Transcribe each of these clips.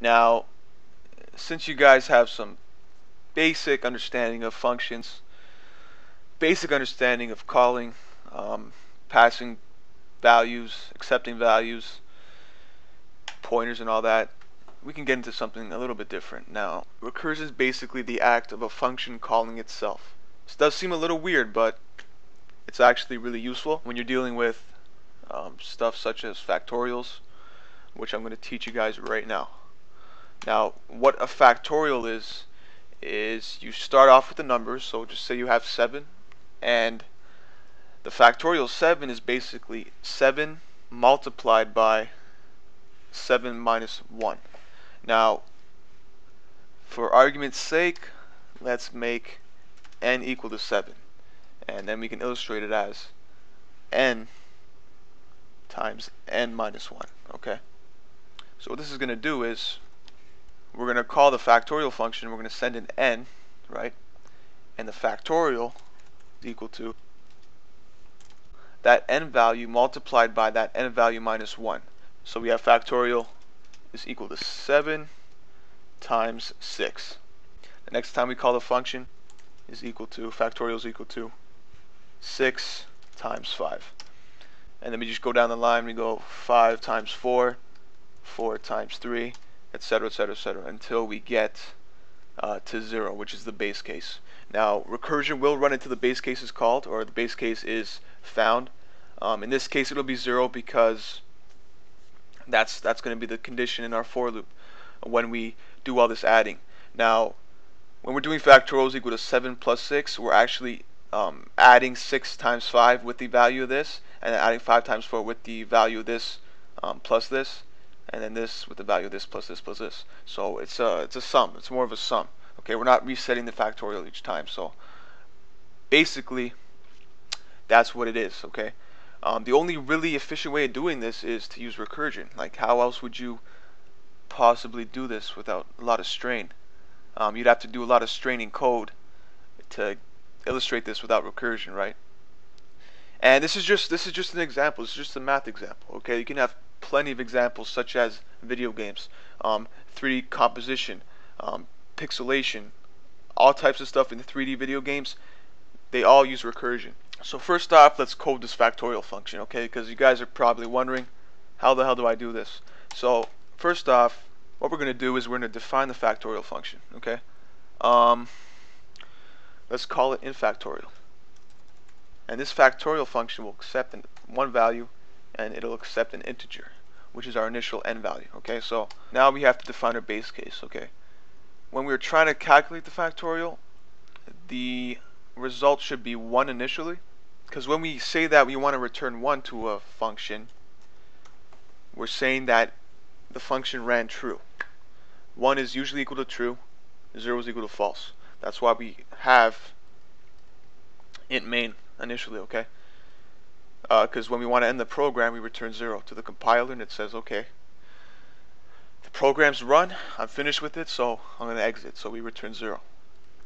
Now, since you guys have some basic understanding of functions, basic understanding of calling, um, passing values, accepting values, pointers and all that, we can get into something a little bit different. Now, recursion is basically the act of a function calling itself. This does seem a little weird, but it's actually really useful when you're dealing with um, stuff such as factorials, which I'm going to teach you guys right now. Now, what a factorial is, is you start off with the numbers, so just say you have 7, and the factorial 7 is basically 7 multiplied by 7 minus 1. Now, for argument's sake, let's make n equal to 7. And then we can illustrate it as n times n minus 1. Okay? So what this is going to do is we're going to call the factorial function, we're going to send an n, right? And the factorial is equal to that n value multiplied by that n value minus 1. So we have factorial is equal to 7 times 6. The next time we call the function is equal to, factorial is equal to 6 times 5. And then we just go down the line, we go 5 times 4, 4 times 3, etc., etc., etc., until we get uh, to 0, which is the base case. Now, recursion will run until the base case is called, or the base case is found. Um, in this case, it'll be 0 because that's that's going to be the condition in our for loop when we do all this adding. Now, when we're doing factorials equal to 7 plus 6, we're actually um, adding 6 times 5 with the value of this, and adding 5 times 4 with the value of this um, plus this, and then this with the value of this plus this plus this. So it's a, it's a sum. It's more of a sum. Okay, we're not resetting the factorial each time. So basically, that's what it is. Okay. Um, the only really efficient way of doing this is to use recursion. Like how else would you possibly do this without a lot of strain? Um, you'd have to do a lot of straining code to illustrate this without recursion, right? And this is just this is just an example. It's just a math example. Okay, you can have plenty of examples such as video games, um, 3D composition, um, pixelation, all types of stuff in the 3D video games. They all use recursion. So first off, let's code this factorial function, okay? Because you guys are probably wondering, how the hell do I do this? So first off, what we're going to do is we're going to define the factorial function, okay? Um, let's call it in factorial. And this factorial function will accept one value and it'll accept an integer, which is our initial n value, okay? So now we have to define our base case, okay? When we're trying to calculate the factorial, the result should be 1 initially, because when we say that we want to return 1 to a function, we're saying that the function ran true. 1 is usually equal to true, 0 is equal to false. That's why we have int main initially, okay? Because uh, when we want to end the program, we return 0 to the compiler, and it says, okay, the program's run, I'm finished with it, so I'm going to exit, so we return 0.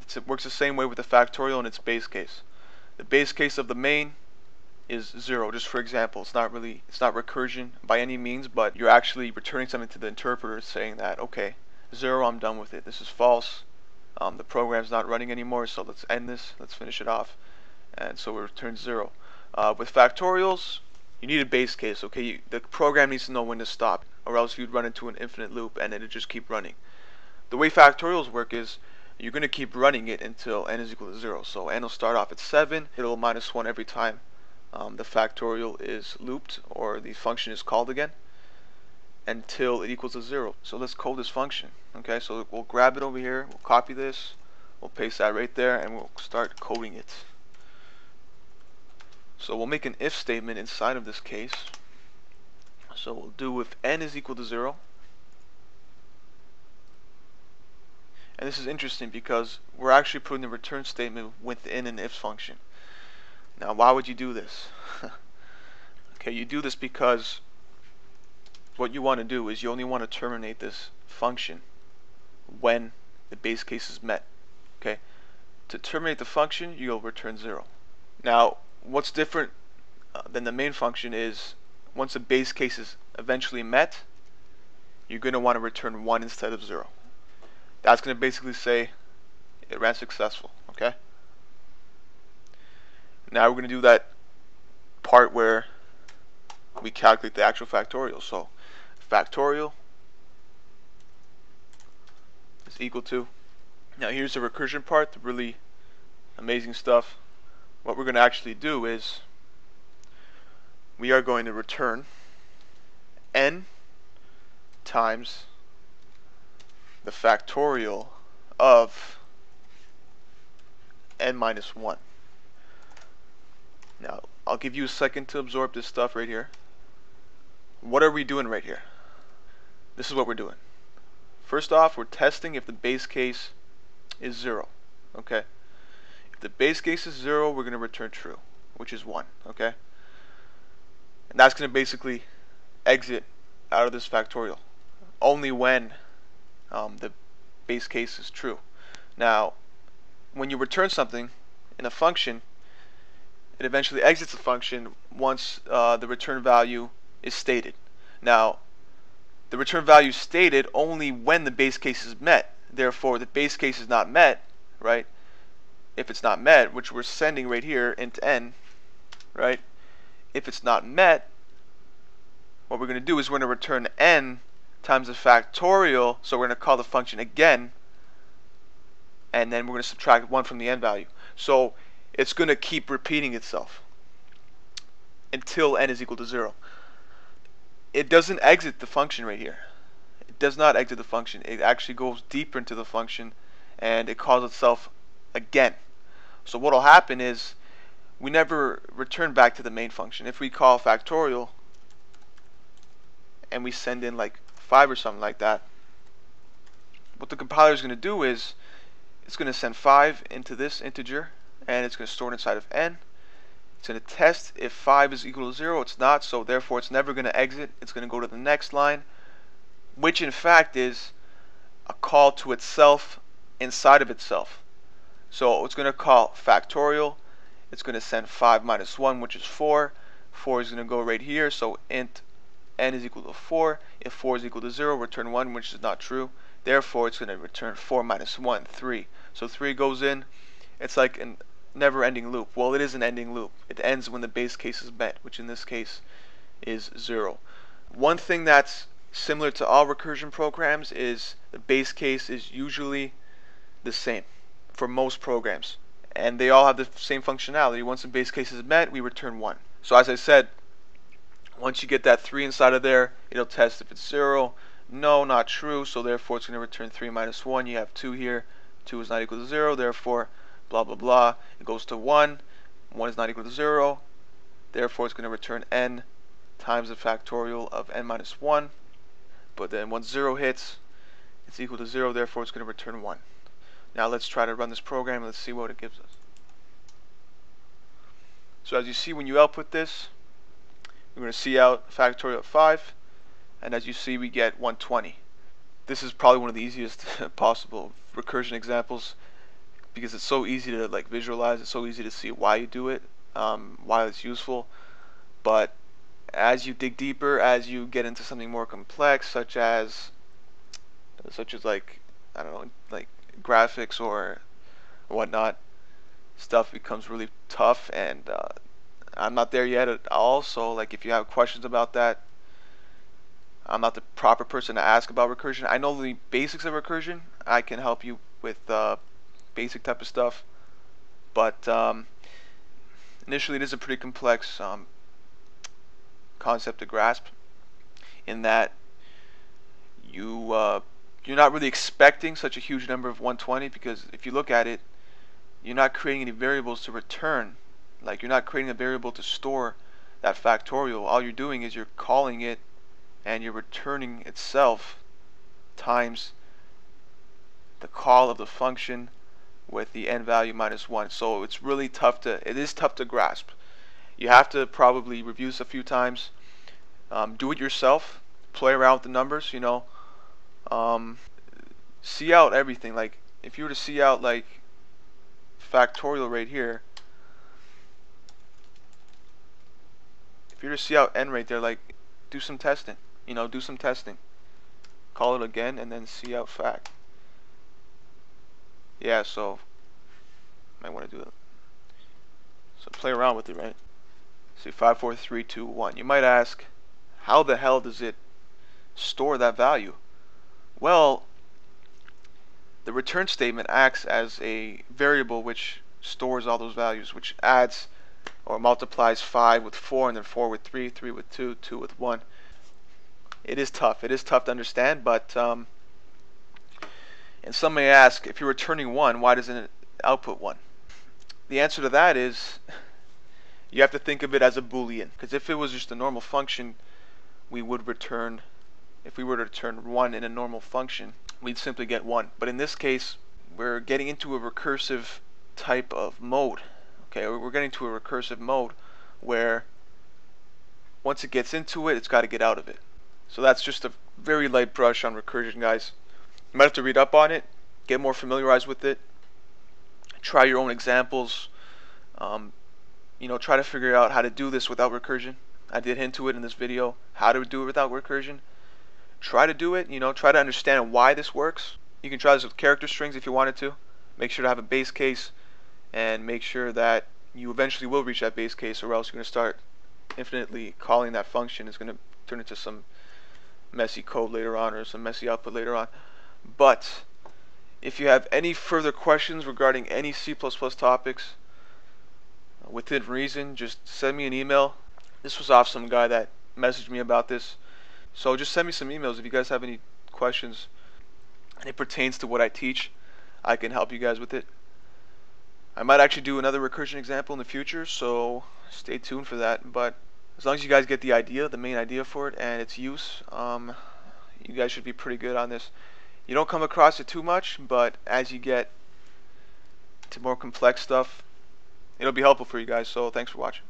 It's, it works the same way with the factorial in its base case. The base case of the main is zero. Just for example, it's not really it's not recursion by any means, but you're actually returning something to the interpreter saying that okay, zero, I'm done with it. This is false. Um, the program's not running anymore, so let's end this. Let's finish it off. And so we return zero. Uh, with factorials, you need a base case. Okay, you, the program needs to know when to stop, or else you'd run into an infinite loop and it'd just keep running. The way factorials work is you're going to keep running it until n is equal to 0. So n will start off at 7, it'll minus 1 every time um, the factorial is looped or the function is called again until it equals to 0. So let's code this function. Okay, so we'll grab it over here, we'll copy this, we'll paste that right there, and we'll start coding it. So we'll make an if statement inside of this case. So we'll do if n is equal to 0, And this is interesting because we're actually putting the return statement within an if function. Now why would you do this? okay, you do this because what you want to do is you only want to terminate this function when the base case is met. Okay, To terminate the function, you'll return 0. Now, what's different uh, than the main function is once the base case is eventually met, you're going to want to return 1 instead of 0. That's going to basically say it ran successful, okay? Now we're going to do that part where we calculate the actual factorial. So factorial is equal to, now here's the recursion part, the really amazing stuff. What we're going to actually do is we are going to return n times the factorial of n minus 1. Now, I'll give you a second to absorb this stuff right here. What are we doing right here? This is what we're doing. First off, we're testing if the base case is 0. Okay? The base case is 0, we're going to return true, which is 1. Okay? And that's going to basically exit out of this factorial only when um, the base case is true. Now, when you return something in a function, it eventually exits the function once uh, the return value is stated. Now, the return value is stated only when the base case is met. Therefore, the base case is not met, right? If it's not met, which we're sending right here into n, right? If it's not met, what we're going to do is we're going to return n times the factorial, so we're going to call the function again, and then we're going to subtract 1 from the n value. So it's going to keep repeating itself until n is equal to 0. It doesn't exit the function right here. It does not exit the function. It actually goes deeper into the function and it calls itself again. So what will happen is we never return back to the main function. If we call factorial and we send in like 5 or something like that, what the compiler is going to do is it's going to send 5 into this integer and it's going to store it inside of n. It's going to test if 5 is equal to 0. It's not, so therefore it's never going to exit. It's going to go to the next line, which in fact is a call to itself inside of itself. So it's going to call factorial. It's going to send 5 minus 1, which is 4. 4 is going to go right here, so int n is equal to 4. If 4 is equal to 0, return 1, which is not true. Therefore, it's going to return 4 minus 1, 3. So 3 goes in. It's like a never-ending loop. Well, it is an ending loop. It ends when the base case is met, which in this case is 0. One thing that's similar to all recursion programs is the base case is usually the same for most programs. And they all have the same functionality. Once the base case is met, we return 1. So as I said, once you get that 3 inside of there, it'll test if it's 0. No, not true, so therefore it's going to return 3 minus 1. You have 2 here. 2 is not equal to 0, therefore blah blah blah. It goes to 1. 1 is not equal to 0. Therefore it's going to return n times the factorial of n minus 1. But then once 0 hits, it's equal to 0, therefore it's going to return 1. Now let's try to run this program. And let's see what it gives us. So as you see when you output this, we're going to cout factorial of 5 and as you see we get 120 this is probably one of the easiest possible recursion examples because it's so easy to like visualize it's so easy to see why you do it um, why it's useful but as you dig deeper as you get into something more complex such as such as like I don't know like graphics or whatnot stuff becomes really tough and uh, I'm not there yet at all. So like if you have questions about that, I'm not the proper person to ask about recursion. I know the basics of recursion. I can help you with uh, basic type of stuff, but um, initially it is a pretty complex um, concept to grasp. In that you uh, you're not really expecting such a huge number of 120 because if you look at it, you're not creating any variables to return like you're not creating a variable to store that factorial. All you're doing is you're calling it and you're returning itself times the call of the function with the n value minus 1. So it's really tough to, it is tough to grasp. You have to probably review this a few times. Um, do it yourself. Play around with the numbers, you know. Um, cout everything. Like, if you were to cout, like, factorial right here, if you were to cout n right there, like do some testing. You know, do some testing. call it again, and then cout fact. Yeah, so might want to do it. So play around with it, right? See, five, four, three, two, one. You might ask, how the hell does it store that value? Well, the return statement acts as a variable which stores all those values, which adds or multiplies 5 with 4, and then 4 with 3, 3 with 2, 2 with 1. It is tough. It is tough to understand, but um, and some may ask, if you're returning 1, why doesn't it output 1? The answer to that is you have to think of it as a boolean, because if it was just a normal function, we would return, if we were to return 1 in a normal function, we'd simply get 1. But in this case, we're getting into a recursive type of mode. Okay, we're getting to a recursive mode where once it gets into it, it's got to get out of it. So that's just a very light brush on recursion, guys. You might have to read up on it, get more familiarized with it, try your own examples, um, you know, try to figure out how to do this without recursion. I did hint to it in this video, how to do it without recursion. Try to do it, you know, try to understand why this works. You can try this with character strings if you wanted to. Make sure to have a base case and make sure that you eventually will reach that base case or else you're going to start infinitely calling that function It's going to turn into some messy code later on or some messy output later on. But if you have any further questions regarding any C++ topics, uh, within reason, just send me an email. This was off some guy that messaged me about this. So just send me some emails if you guys have any questions and it pertains to what I teach. I can help you guys with it. I might actually do another recursion example in the future, so stay tuned for that. But as long as you guys get the idea, the main idea for it, and its use, um, you guys should be pretty good on this. You don't come across it too much, but as you get to more complex stuff, it'll be helpful for you guys. So thanks for watching.